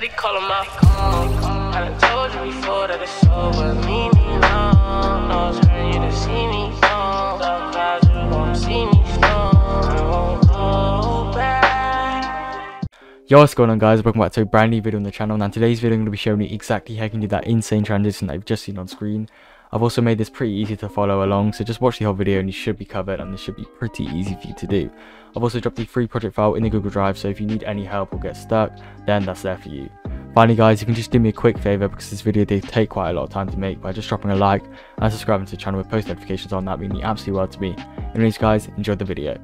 Daddy. I told you before that it's over. Me, no. It's hurting you to see me. You won't. Yo, what's going on guys? Welcome back to a brand new video on the channel. Now today's video I'm going to be showing you exactly how you can do that insane transition that you've just seen on screen. I've also made this pretty easy to follow along, so just watch the whole video and you should be covered and this should be pretty easy for you to do. I've also dropped the free project file in the Google Drive, so if you need any help or get stuck, then that's there for you. Finally guys, you can just do me a quick favour because this video did take quite a lot of time to make by just dropping a like and subscribing to the channel with post notifications on, that would mean the absolute world to me. Anyways guys, enjoy the video.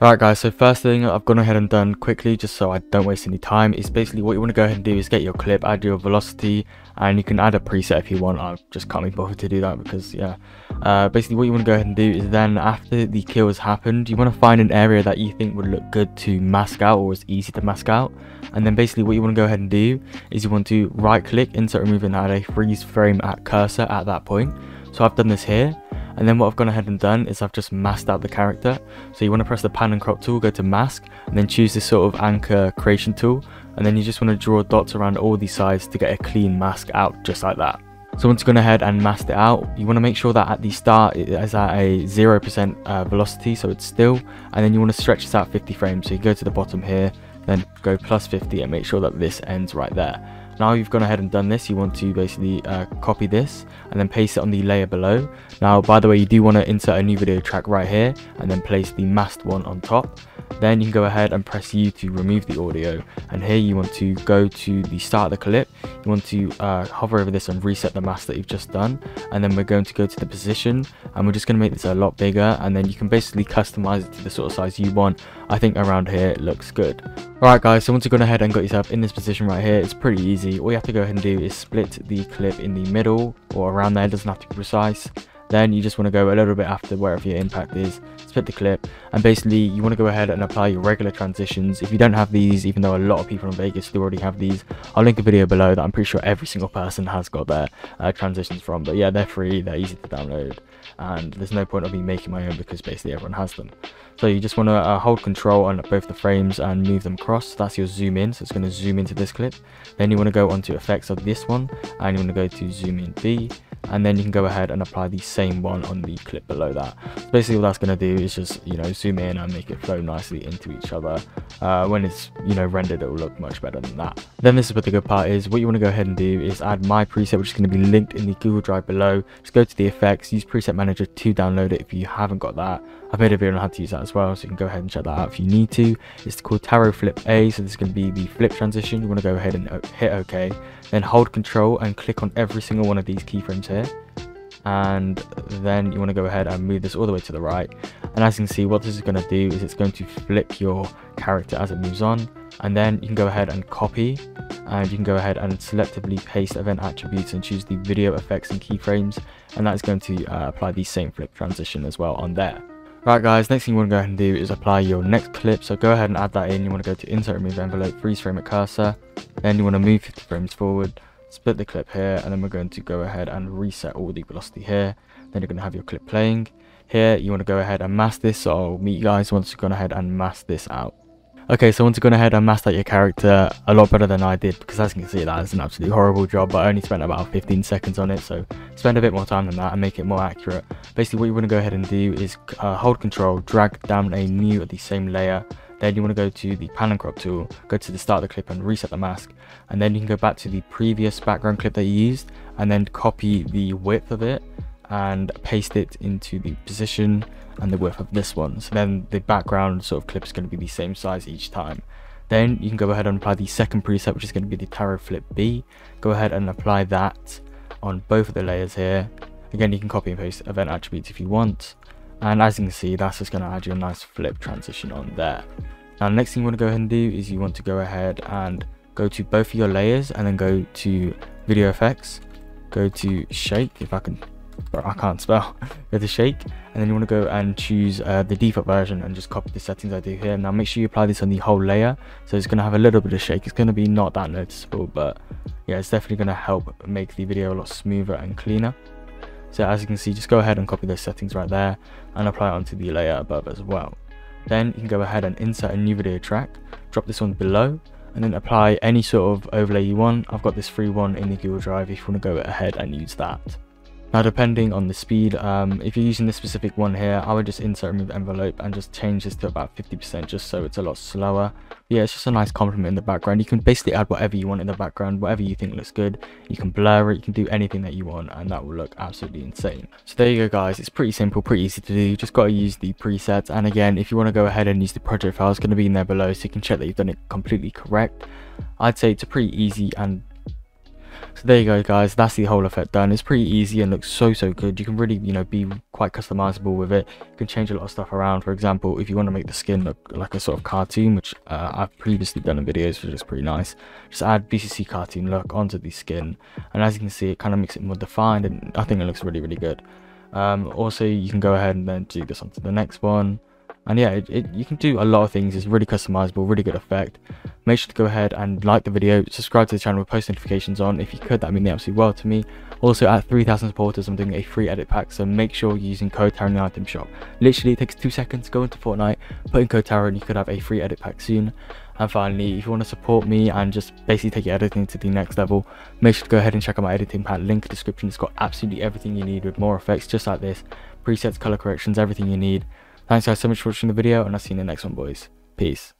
Alright guys, so first thing I've gone ahead and done quickly just so I don't waste any time is basically what you want to go ahead and do is get your clip, add your velocity and you can add a preset if you want. I just can't be bothered to do that because yeah. Uh, basically what you want to go ahead and do is then after the kill has happened, you want to find an area that you think would look good to mask out or is easy to mask out. And then basically what you want to go ahead and do is you want to right click, insert remove and add a freeze frame at cursor at that point. So I've done this here and then what I've gone ahead and done is I've just masked out the character. So you want to press the pan and crop tool, go to mask, and then choose this sort of anchor creation tool. And then you just want to draw dots around all these sides to get a clean mask out, just like that. So once you've gone ahead and masked it out, you want to make sure that at the start it is at a 0% uh, velocity, so it's still, and then you want to stretch this out 50 frames. So you go to the bottom here, then go plus 50 and make sure that this ends right there. Now you've gone ahead and done this, you want to basically uh, copy this and then paste it on the layer below. Now, by the way, you do want to insert a new video track right here and then place the masked one on top. Then you can go ahead and press U to remove the audio. And here you want to go to the start of the clip. You want to uh, hover over this and reset the mask that you've just done. And then we're going to go to the position and we're just going to make this a lot bigger. And then you can basically customize it to the sort of size you want. I think around here it looks good. Alright guys, so once you've gone ahead and got yourself in this position right here, it's pretty easy. All you have to go ahead and do is split the clip in the middle or around there, it doesn't have to be precise. Then you just want to go a little bit after wherever your impact is, split the clip, and basically you want to go ahead and apply your regular transitions. If you don't have these, even though a lot of people in Vegas do already have these, I'll link a video below that I'm pretty sure every single person has got their uh, transitions from. But yeah, they're free, they're easy to download, and there's no point of me making my own because basically everyone has them. So you just want to uh, hold control on both the frames and move them across. That's your zoom in, so it's going to zoom into this clip. Then you want to go onto effects of this one, and you want to go to zoom in B, and then you can go ahead and apply the same one on the clip below that. So basically all that's going to do is just you know zoom in and make it flow nicely into each other uh, when it's you know rendered it will look much better than that. Then this is what the good part is. What you want to go ahead and do is add my preset which is going to be linked in the google drive below. Just go to the effects use preset manager to download it if you haven't got that. I've made a video on how to use that as well so you can go ahead and check that out if you need to. It's called Taro flip a so this is going to be the flip transition. You want to go ahead and uh, hit ok then hold control and click on every single one of these keyframes here. And then you want to go ahead and move this all the way to the right. And as you can see what this is going to do is it's going to flip your character as it moves on. And then you can go ahead and copy and you can go ahead and selectively paste event attributes and choose the video effects and keyframes. And that is going to uh, apply the same flip transition as well on there Right guys, next thing you want to go ahead and do is apply your next clip. So go ahead and add that in. You want to go to insert remove envelope, freeze frame at cursor. Then you want to move 50 frames forward, split the clip here, and then we're going to go ahead and reset all the velocity here. Then you're going to have your clip playing. Here, you want to go ahead and mask this. So I'll meet you guys once you've gone ahead and mask this out. Okay, so once you've gone ahead and out your character a lot better than I did, because as you can see that is an absolutely horrible job, but I only spent about 15 seconds on it, so spend a bit more time than that and make it more accurate. Basically what you want to go ahead and do is uh, hold control, drag down a new of the same layer, then you want to go to the pan and crop tool, go to the start of the clip and reset the mask, and then you can go back to the previous background clip that you used, and then copy the width of it, and paste it into the position and the width of this one. So then the background sort of clip is going to be the same size each time. Then you can go ahead and apply the second preset, which is going to be the Taro Flip B. Go ahead and apply that on both of the layers here. Again, you can copy and paste event attributes if you want. And as you can see, that's just going to add you a nice flip transition on there. Now, the next thing you want to go ahead and do is you want to go ahead and go to both of your layers and then go to video effects, go to shake, if I can I can't spell, go to shake, and then you want to go and choose uh, the default version and just copy the settings I do here. Now make sure you apply this on the whole layer, so it's going to have a little bit of shake. It's going to be not that noticeable, but yeah, it's definitely going to help make the video a lot smoother and cleaner. So as you can see, just go ahead and copy those settings right there and apply it onto the layer above as well. Then you can go ahead and insert a new video track, drop this one below, and then apply any sort of overlay you want. I've got this free one in the Google Drive if you want to go ahead and use that. Now depending on the speed, um, if you're using this specific one here, I would just insert remove envelope and just change this to about 50% just so it's a lot slower. Yeah, it's just a nice compliment in the background. You can basically add whatever you want in the background, whatever you think looks good. You can blur it, you can do anything that you want and that will look absolutely insane. So there you go guys, it's pretty simple, pretty easy to do. You just got to use the presets and again, if you want to go ahead and use the project file, it's going to be in there below so you can check that you've done it completely correct. I'd say it's a pretty easy and so there you go guys, that's the whole effect done. It's pretty easy and looks so so good. You can really, you know, be quite customizable with it. You can change a lot of stuff around. For example, if you want to make the skin look like a sort of cartoon, which uh, I've previously done in videos, which is pretty nice. Just add BCC cartoon look onto the skin. And as you can see, it kind of makes it more defined and I think it looks really, really good. Um, also, you can go ahead and then do this onto the next one and yeah it, it, you can do a lot of things. It's really customizable really good effect. Make sure to go ahead and like the video subscribe to the channel with post notifications on. If you could that would mean the absolute world to me. Also at 3000 supporters i'm doing a free edit pack so make sure you're using code Taro in the item shop. Literally it takes two seconds go into fortnite put in code Taro and you could have a free edit pack soon. And finally if you want to support me and just basically take your editing to the next level make sure to go ahead and check out my editing pack. Link description. It's got absolutely everything you need with more effects just like this. Presets color corrections everything you need Thanks guys so much for watching the video and I'll see you in the next one boys. Peace.